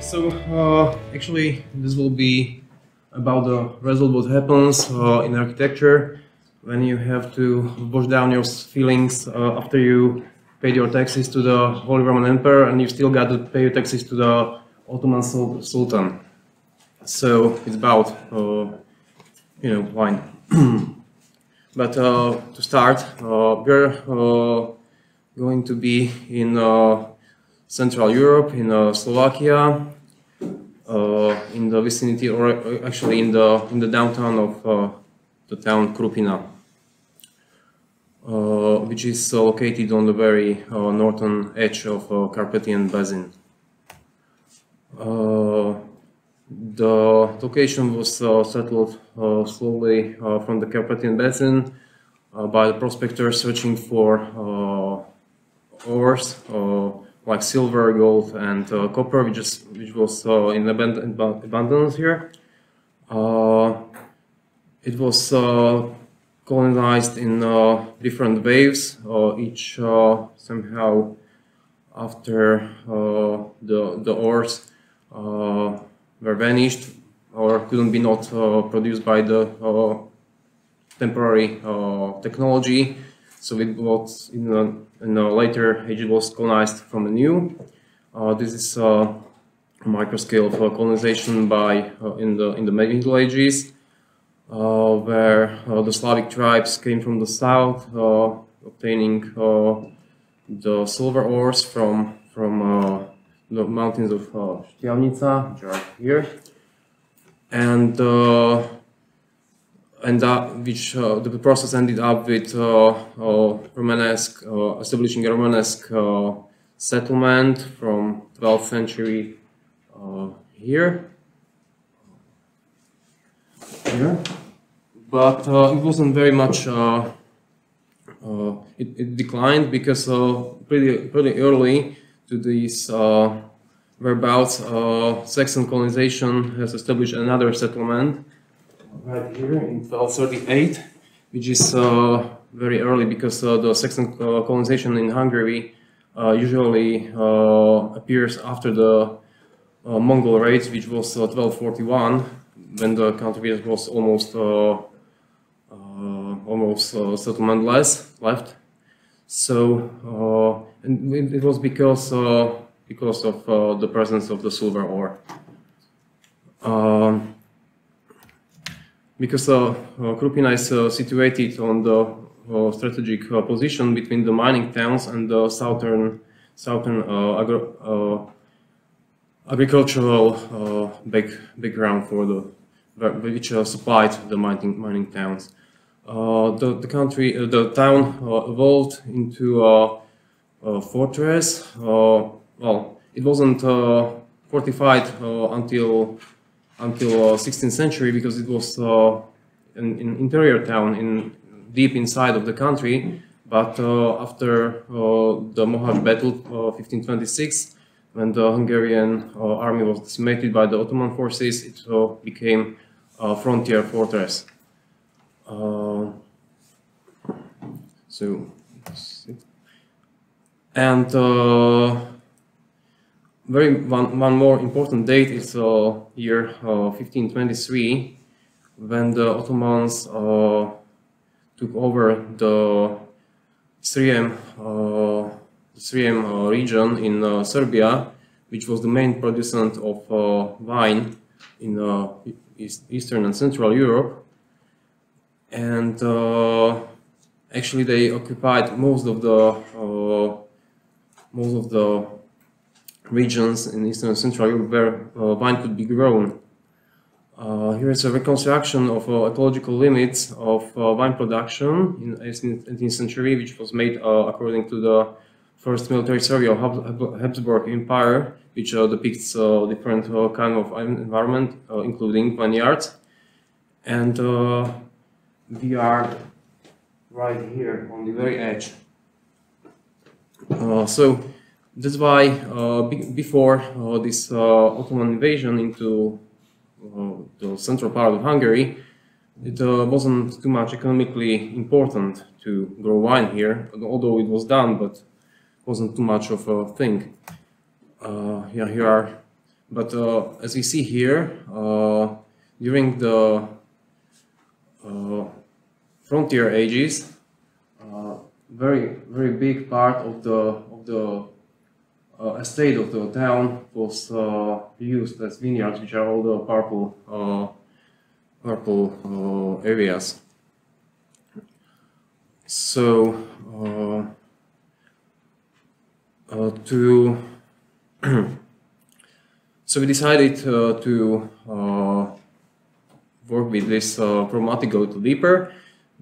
So uh, actually, this will be about the result what happens uh, in architecture when you have to wash down your feelings uh, after you paid your taxes to the Holy Roman Emperor and you still got to pay your taxes to the Ottoman Sultan. So it's about uh, you know wine. but uh, to start, uh, we're going to be in Central Europe, in uh, Slovakia, uh, in the vicinity, or uh, actually in the in the downtown of uh, the town Krupina, uh, which is uh, located on the very northern edge of Carpathian Basin. the location was settled slowly from the Carpathian Basin by the prospectors searching for ores like silver, gold, and uh, copper, which, is, which was uh, in abundance here. Uh, it was uh, colonized in uh, different waves, each somehow after the, the ores were vanished or couldn't be not produced by the temporary technology. So it was in and uh, later age was colonized from anew. Uh, this is uh, a microscale of uh, colonization by uh, in the in the Middle Ages, uh, where the Slavic tribes came from the south, obtaining the silver ores from from the mountains of Štiavnica, which are here, and uh, and that which uh, the process ended up with uh, uh, Romanesque establishing a Romanesque settlement from 12th century here. Here. But it wasn't very much uh, it, it, declined because uh, pretty pretty early to these uh, whereabouts Saxon colonization has established another settlement right here in 1238, which is very early because uh, the Saxon uh, colonization in Hungary uh, usually uh, appears after the uh, Mongol raids, which was uh, 1241, when the country was almost almost settlementless left. So and it was because because of the presence of the silver ore. Um, because uh, uh, Krupina is uh, situated on the uh, strategic uh, position between the mining towns and the southern southern uh, agro, agricultural back, background for the which supplied the mining mining towns. the the country the town evolved into a, a fortress. well, it wasn't fortified until until 16th uh, century because it was uh, an, an, interior town in deep inside of the country. But uh, after the Mohacs battle, 1526, when the Hungarian army was decimated by the Ottoman forces, it became a frontier fortress. so, and very one, one more important date is uh, year uh, 1523 when the Ottomans uh, took over the Srem, uh, Srem uh, region in uh, Serbia, which was the main producer of wine in East, Eastern and Central Europe. And actually they occupied most of the most of the regions in Eastern and Central Europe where uh, vine could be grown. Uh, here is a reconstruction of uh, ecological limits of wine production in the 18th century, which was made according to the first military survey of Habsburg Empire, which depicts different kind of environment, including vineyards. And we are right here on the very edge. Uh, so that's why uh, before uh, this uh, Ottoman invasion into the central part of Hungary, it wasn't too much economically important to grow wine here, although it was done, but wasn't too much of a thing. yeah, here are But as we see here, during the frontier ages, very very big part of the of the uh, estate of the town was uh, used as vineyards, which are all the purple uh, purple uh, areas. So uh, uh, to so we decided to work with this problematic a little deeper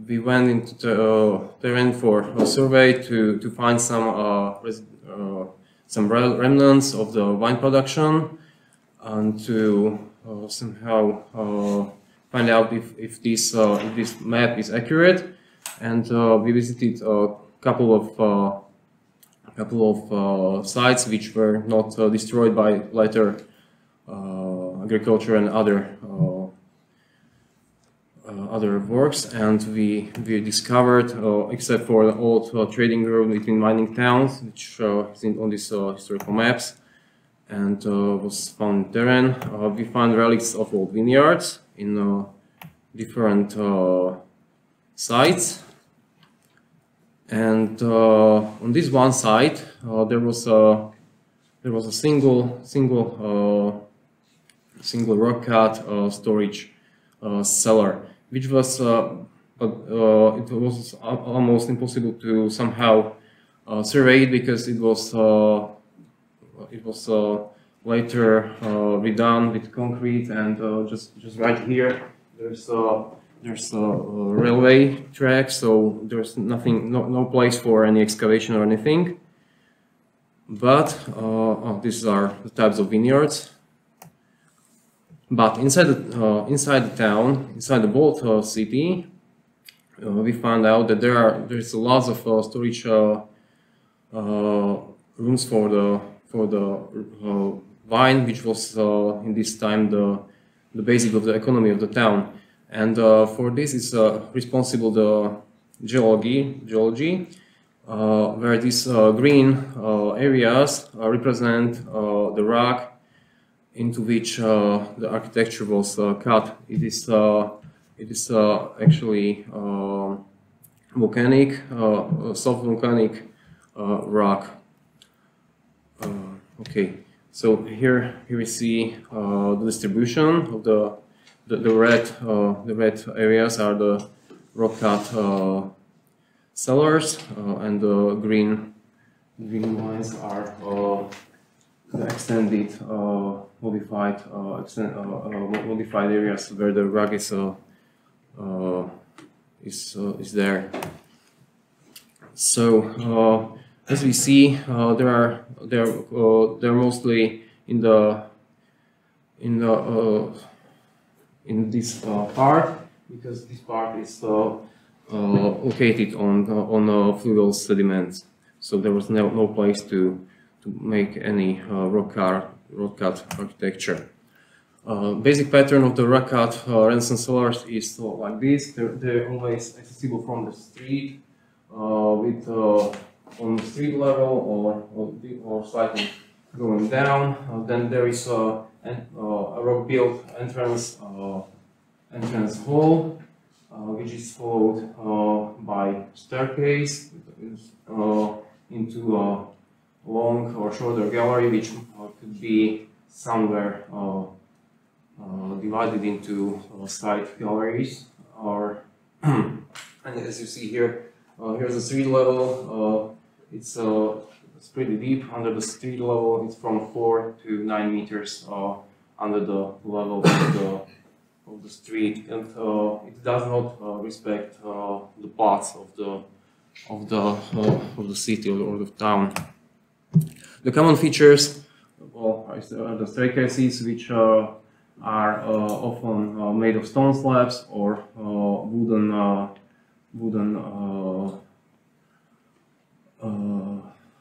we went into the terrain for a survey to, to find some uh, uh, some remnants of the wine production and to uh, somehow uh, find out if, if this uh, if this map is accurate. And uh, we visited a couple of a couple of sites which were not destroyed by later agriculture and other uh, other works, and we we discovered, uh, except for the old uh, trading road between mining towns, which is in, on these historical maps, and was found in terrain. we found relics of old vineyards in different sites. And on this one site, there was a there was a single single single rock cut uh, storage uh, cellar which was uh, uh, it was almost impossible to somehow uh, survey it because it was it was later redone with concrete and just just right here there's there's a, railway track, so there's nothing, no, no place for any excavation or anything. But uh, oh, these are the types of vineyards. But inside the, uh, inside the town, inside the Bolt uh, city, uh, we found out that there are there's lots of uh, storage uh, uh, rooms for the for the vine, which was in this time the the basic of the economy of the town. And for this is responsible the geology geology. where these green areas represent the rock into which uh, the architecture was uh, cut. It is uh, it is uh, actually uh, volcanic, uh, soft volcanic rock. okay, so here here we see the distribution of the the, the red the red areas are the rock cut cellars, and the green green lines are the extended uh, modified uh, extend, uh, uh modified areas where the rug is uh, uh, is is there. So as we see, there are there they're mostly in the in the in this part because this part is located on on fluvial sediments. So there was no, no place to to make any uh, rock, car, rock cut architecture. Uh, basic pattern of the rock cut uh, Renaissance cellars is uh, like this. They're, they're, always accessible from the street uh, with uh, on the street level or, or, or slightly going down. then there is a, a rock-built entrance entrance hall, which is followed by staircase into a long or shorter gallery, which uh, could be somewhere uh, uh, divided into side galleries. Or and as you see here, here's the street level. it's it's pretty deep under the street level. It's from four to nine meters under the level of the of the street, and uh, it does not uh, respect uh, the parts of the of the of the city or, or the town. The common features are uh, the staircases, which uh, are uh, often uh, made of stone slabs or uh, wooden uh, wooden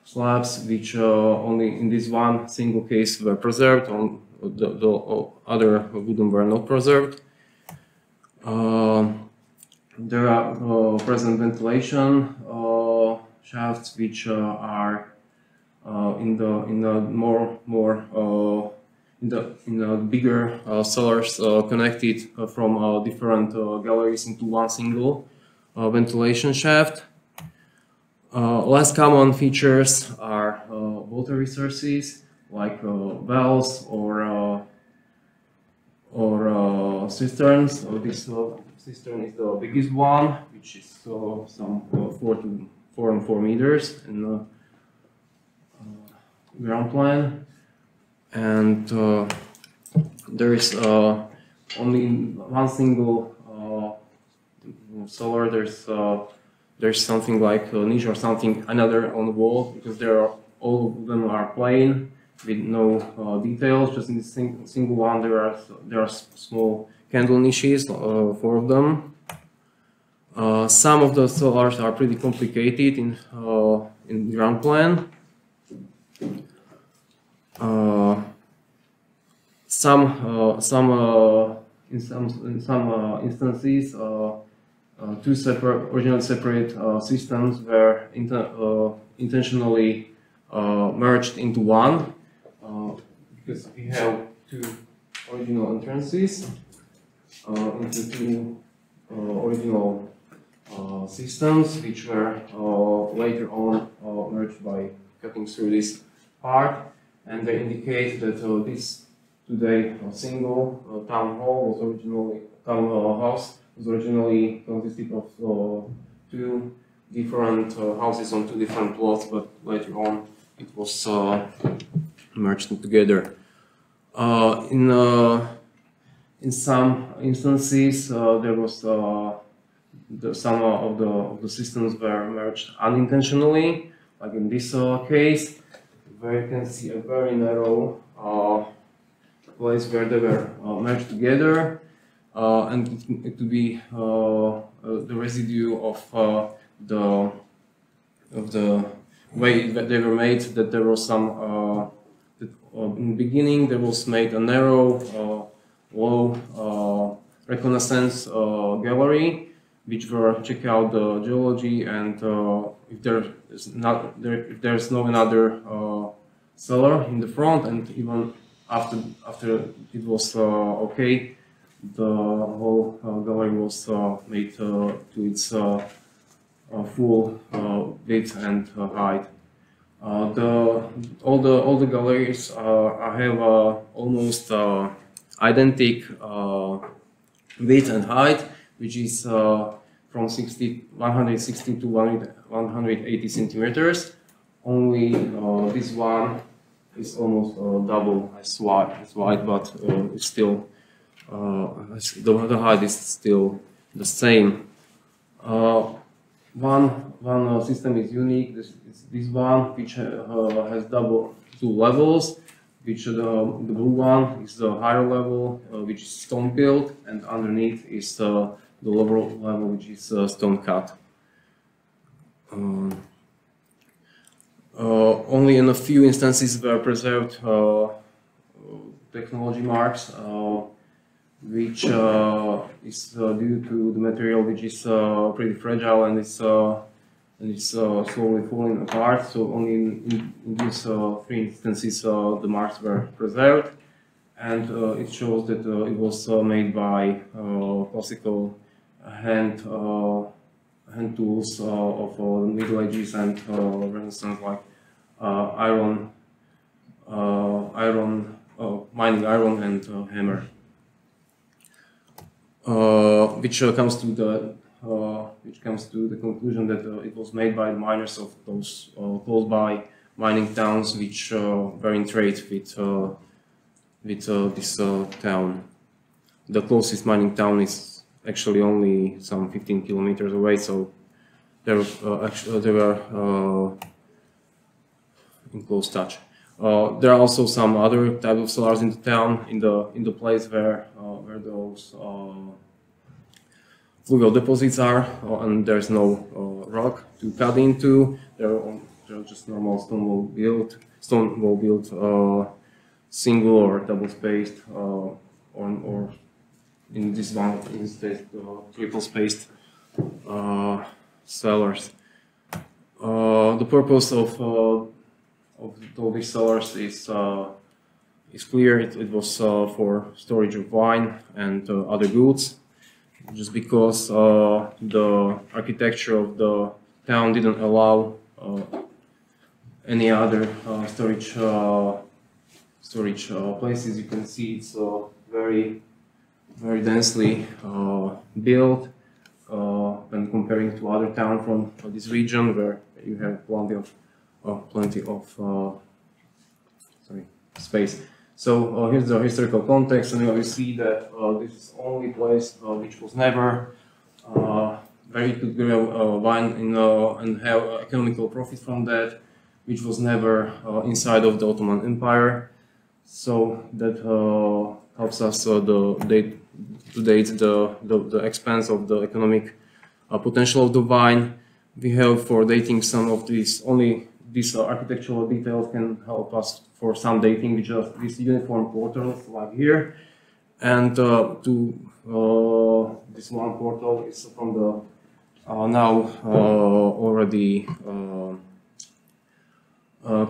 slabs, which only in this one single case were preserved. On the, the other wooden were not preserved. Um, there are present ventilation shafts which are uh, Uh, in the in the more more uh, in the in the bigger uh, cellars uh, connected from different galleries into one single ventilation shaft. less common features are water resources like wells or or cisterns. So this cistern is the biggest one, which is uh, some uh, four to four and four meters uh, ground plan, and there is only one single solar. There's there's something like a niche or something another on the wall because there are all of them are plain with no uh, details. Just in this sing single one, there are there are small candle niches, uh, four of them. Uh, some of the solars are pretty complicated in uh, in ground plan. Uh, some uh, some in some in some instances, two separate original separate systems were intentionally merged into one because we have two original entrances uh, into two uh, original uh, systems, which were later on merged by cutting through this part, and they indicate that this today single town hall was originally town house was originally consisted of two different uh, houses on two different plots, but later on it was uh, merged together. Uh, in in some instances, uh, there was uh, the, some of the, of the systems were merged unintentionally, like in this uh, case, where you can see a very narrow place where they were merged together, and it, it could be the residue of the of the way that they were made, that there was some, uh, that, uh, in the beginning there was made a narrow uh, low uh, reconnaissance uh, gallery, which were check out the geology and uh, if there is not there there's no another cellar in the front and even after after it was okay, the whole gallery was made to its full width and height. Uh, the all the all the galleries uh, have uh, almost identical uh, width and height, which is uh, from 60, 160 to 180 centimeters. Only uh, this one is almost uh, double as wide, as wide but uh, it's still uh, the, the height is still the same. one one system is unique. This, this one, which has double two levels which the, the blue one is the higher level, uh, which is stone built, and underneath is uh, the lower level, which is uh, stone cut. Um, uh, only in a few instances were preserved uh, technology marks, uh, which is due to the material which is pretty fragile and is and it's uh, slowly falling apart. So only in, in, in these uh, three instances uh, the marks were preserved, and uh, it shows that uh, it was uh, made by classical hand uh, hand tools uh, of the Middle Ages and Renaissance, like iron, iron, mining iron and hammer. which comes to the uh, which comes to the conclusion that uh, it was made by miners of those uh, close by mining towns which were in trade with, with this town. The closest mining town is actually only some 15 kilometers away, so there, actually, they were in close touch. Uh, there are also some other type of solars in the town, in the in the place where uh, where those uh, fluvial deposits are, uh, and there's no uh, rock to cut into. They're, they're just normal stone wall built, stone wall built, uh, single or double spaced, or in this one instead triple spaced cellars. the purpose of of all these cellars is is clear. It, it was uh, for storage of wine and uh, other goods, just because uh, the architecture of the town didn't allow uh, any other uh, storage uh, storage uh, places. You can see it's uh, very very densely uh, built uh, when comparing to other town from this region where you have plenty of uh, plenty of uh, sorry space. So uh, here's the historical context, and you see that uh, this is only place uh, which was never uh, you could grow uh, wine in, uh, and have economical profit from that, which was never uh, inside of the Ottoman Empire. So that uh, helps us uh, the date to date the, the the expense of the economic uh, potential of the vine. We have for dating some of these only these uh, architectural details can help us for some dating with just these uniform portals like here. And uh, to uh, this one portal is from the uh, now uh, already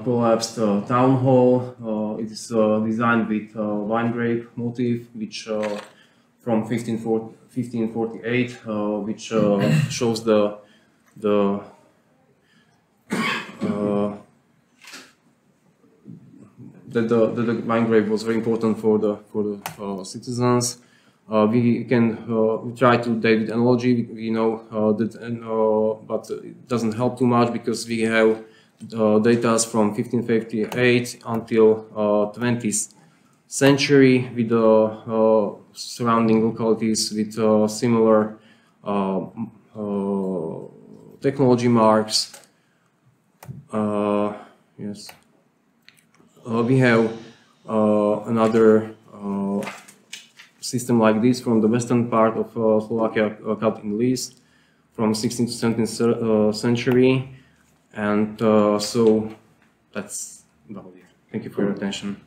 collapsed town hall. It is designed with wine grape motif, which from 1548, uh, which uh, shows the the uh, that the, the wine grape was very important for the for the citizens. Uh, we can uh, try to date with analogy. We know uh, that, but it doesn't help too much because we have data from 1558 until uh, 20th century with the uh, surrounding localities with uh, similar uh, uh, technology marks. Uh, yes. Uh, we have uh, another uh, system like this from the western part of uh, Slovakia uh, called in Lis from 16th to 17th uh, century. And uh, so that's about it. Thank you for your attention.